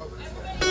over.